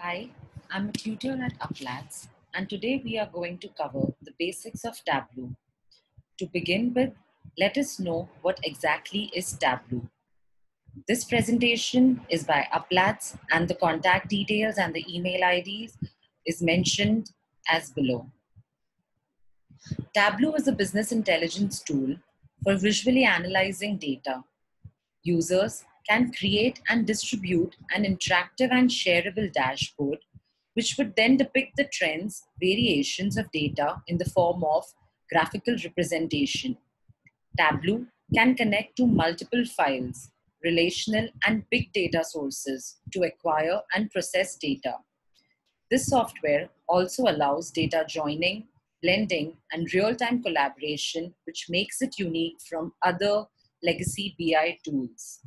Hi, I'm a tutor at Uplatz, and today we are going to cover the basics of Tableau. To begin with, let us know what exactly is Tableau. This presentation is by Uplatz, and the contact details and the email IDs is mentioned as below. Tableau is a business intelligence tool for visually analyzing data. Users can create and distribute an interactive and shareable dashboard, which would then depict the trends, variations of data in the form of graphical representation. Tableau can connect to multiple files, relational and big data sources to acquire and process data. This software also allows data joining, blending, and real-time collaboration, which makes it unique from other legacy BI tools.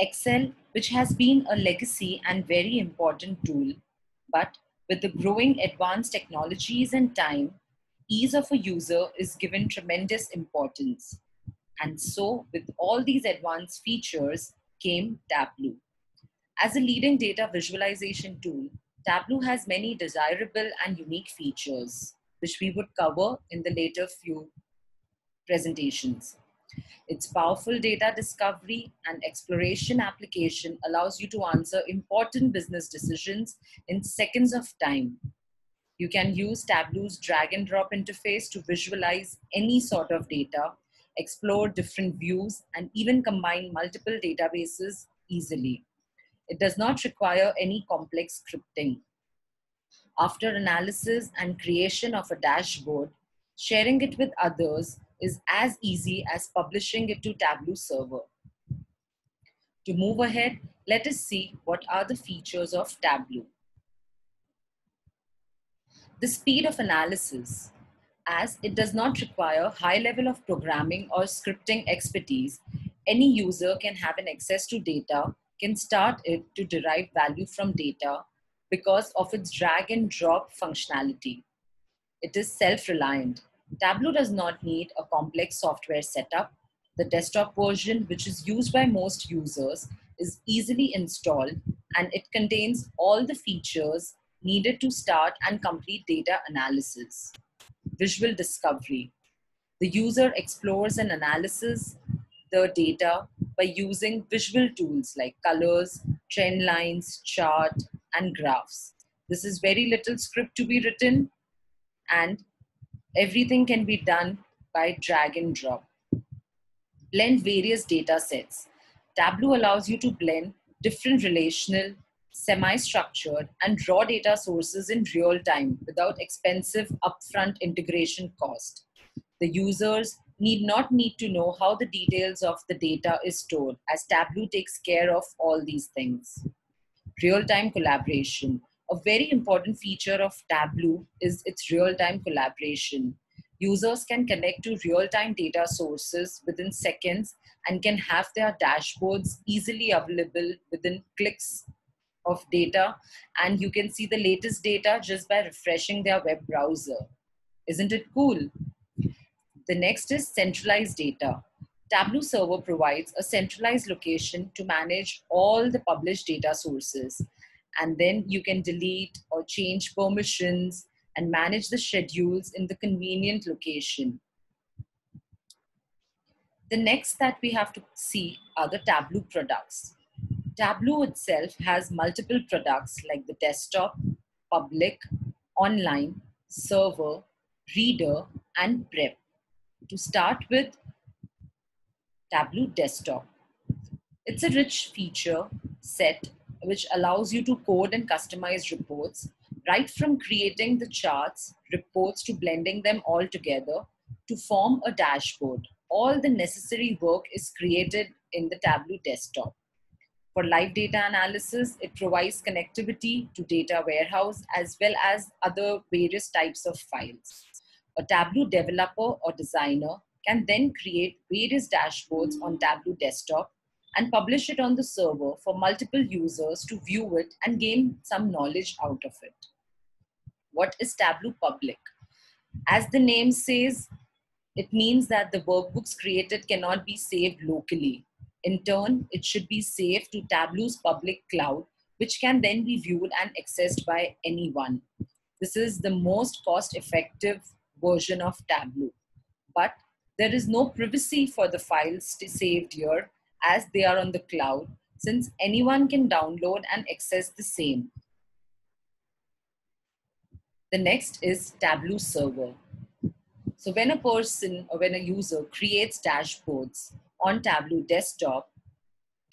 Excel, which has been a legacy and very important tool, but with the growing advanced technologies and time, ease of a user is given tremendous importance. And so, with all these advanced features came Tableau. As a leading data visualization tool, Tableau has many desirable and unique features, which we would cover in the later few presentations. Its powerful data discovery and exploration application allows you to answer important business decisions in seconds of time. You can use Tableau's drag and drop interface to visualize any sort of data, explore different views, and even combine multiple databases easily. It does not require any complex scripting. After analysis and creation of a dashboard, sharing it with others is as easy as publishing it to Tableau server. To move ahead, let us see what are the features of Tableau. The speed of analysis. As it does not require high level of programming or scripting expertise, any user can have an access to data, can start it to derive value from data because of its drag and drop functionality. It is self-reliant. Tableau does not need a complex software setup. The desktop version, which is used by most users, is easily installed and it contains all the features needed to start and complete data analysis. Visual discovery. The user explores and analyzes the data by using visual tools like colors, trend lines, chart, and graphs. This is very little script to be written and Everything can be done by drag and drop. Blend various data sets. Tableau allows you to blend different relational, semi-structured, and raw data sources in real time without expensive upfront integration cost. The users need not need to know how the details of the data is stored as Tableau takes care of all these things. Real-time collaboration. A very important feature of Tableau is its real-time collaboration. Users can connect to real-time data sources within seconds and can have their dashboards easily available within clicks of data. And you can see the latest data just by refreshing their web browser. Isn't it cool? The next is centralized data. Tableau Server provides a centralized location to manage all the published data sources and then you can delete or change permissions and manage the schedules in the convenient location. The next that we have to see are the Tableau products. Tableau itself has multiple products like the desktop, public, online, server, reader, and prep. To start with, Tableau Desktop. It's a rich feature set which allows you to code and customize reports, right from creating the charts, reports to blending them all together to form a dashboard. All the necessary work is created in the Tableau desktop. For live data analysis, it provides connectivity to data warehouse as well as other various types of files. A Tableau developer or designer can then create various dashboards on Tableau desktop and publish it on the server for multiple users to view it and gain some knowledge out of it. What is Tableau Public? As the name says, it means that the workbooks created cannot be saved locally. In turn, it should be saved to Tableau's public cloud, which can then be viewed and accessed by anyone. This is the most cost effective version of Tableau. But there is no privacy for the files saved here as they are on the cloud since anyone can download and access the same. The next is Tableau Server. So when a person or when a user creates dashboards on Tableau desktop,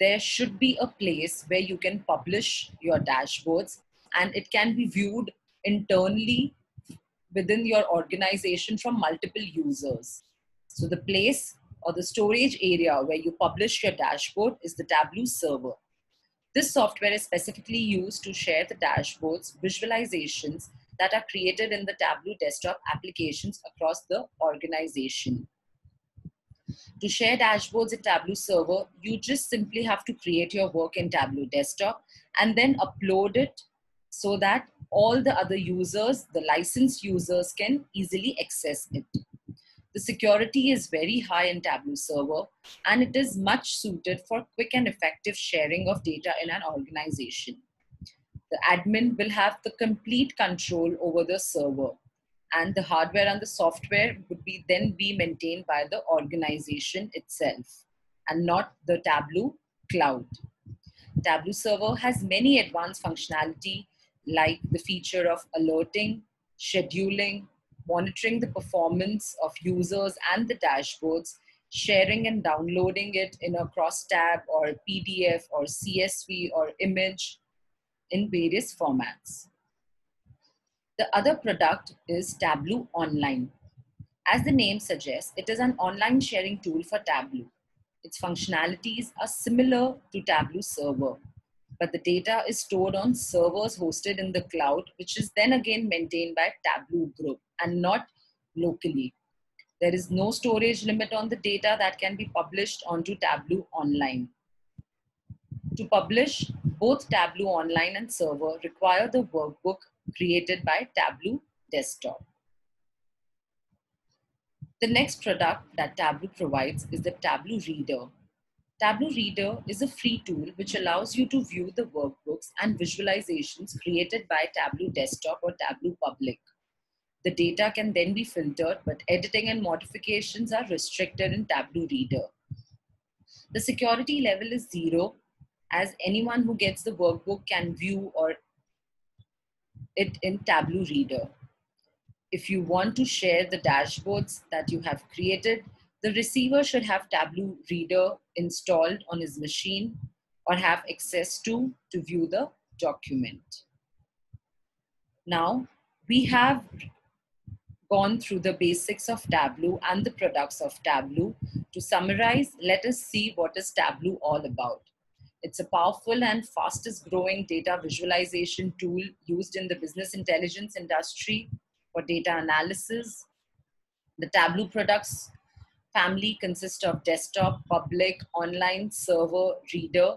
there should be a place where you can publish your dashboards and it can be viewed internally within your organization from multiple users. So the place or the storage area where you publish your dashboard is the Tableau server. This software is specifically used to share the dashboards, visualizations that are created in the Tableau desktop applications across the organization. To share dashboards in Tableau server, you just simply have to create your work in Tableau desktop and then upload it so that all the other users, the licensed users can easily access it. The security is very high in Tableau server and it is much suited for quick and effective sharing of data in an organization. The admin will have the complete control over the server and the hardware and the software would be then be maintained by the organization itself and not the Tableau cloud. Tableau server has many advanced functionality like the feature of alerting, scheduling, monitoring the performance of users and the dashboards, sharing and downloading it in a crosstab or PDF or CSV or image in various formats. The other product is Tableau Online. As the name suggests, it is an online sharing tool for Tableau. Its functionalities are similar to Tableau Server, but the data is stored on servers hosted in the cloud, which is then again maintained by Tableau Group and not locally. There is no storage limit on the data that can be published onto Tableau Online. To publish, both Tableau Online and Server require the workbook created by Tableau Desktop. The next product that Tableau provides is the Tableau Reader. Tableau Reader is a free tool which allows you to view the workbooks and visualizations created by Tableau Desktop or Tableau Public. The data can then be filtered, but editing and modifications are restricted in Tableau Reader. The security level is zero, as anyone who gets the workbook can view or it in Tableau Reader. If you want to share the dashboards that you have created, the receiver should have Tableau Reader installed on his machine or have access to to view the document. Now, we have gone through the basics of Tableau and the products of Tableau. To summarize, let us see what is Tableau all about. It's a powerful and fastest growing data visualization tool used in the business intelligence industry for data analysis. The Tableau products family consists of desktop, public, online, server, reader.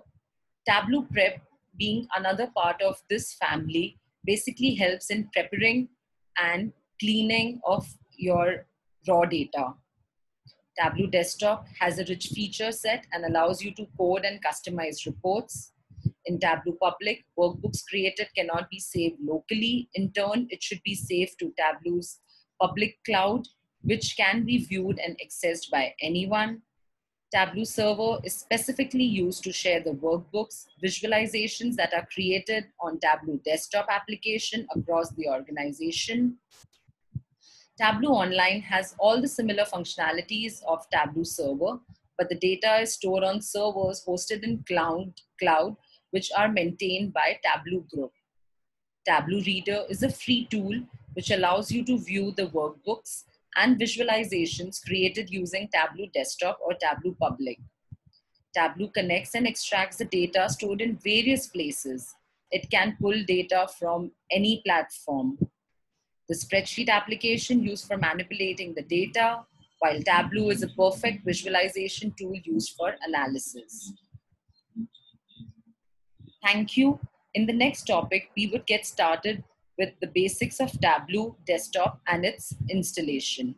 Tableau Prep being another part of this family basically helps in preparing and cleaning of your raw data. Tableau Desktop has a rich feature set and allows you to code and customize reports. In Tableau Public, workbooks created cannot be saved locally. In turn, it should be saved to Tableau's public cloud, which can be viewed and accessed by anyone. Tableau Server is specifically used to share the workbooks, visualizations that are created on Tableau desktop application across the organization. Tableau Online has all the similar functionalities of Tableau Server, but the data is stored on servers hosted in cloud, cloud which are maintained by Tableau Group. Tableau Reader is a free tool which allows you to view the workbooks and visualizations created using Tableau Desktop or Tableau Public. Tableau connects and extracts the data stored in various places. It can pull data from any platform the spreadsheet application used for manipulating the data, while Tableau is a perfect visualization tool used for analysis. Thank you. In the next topic, we would get started with the basics of Tableau desktop and its installation.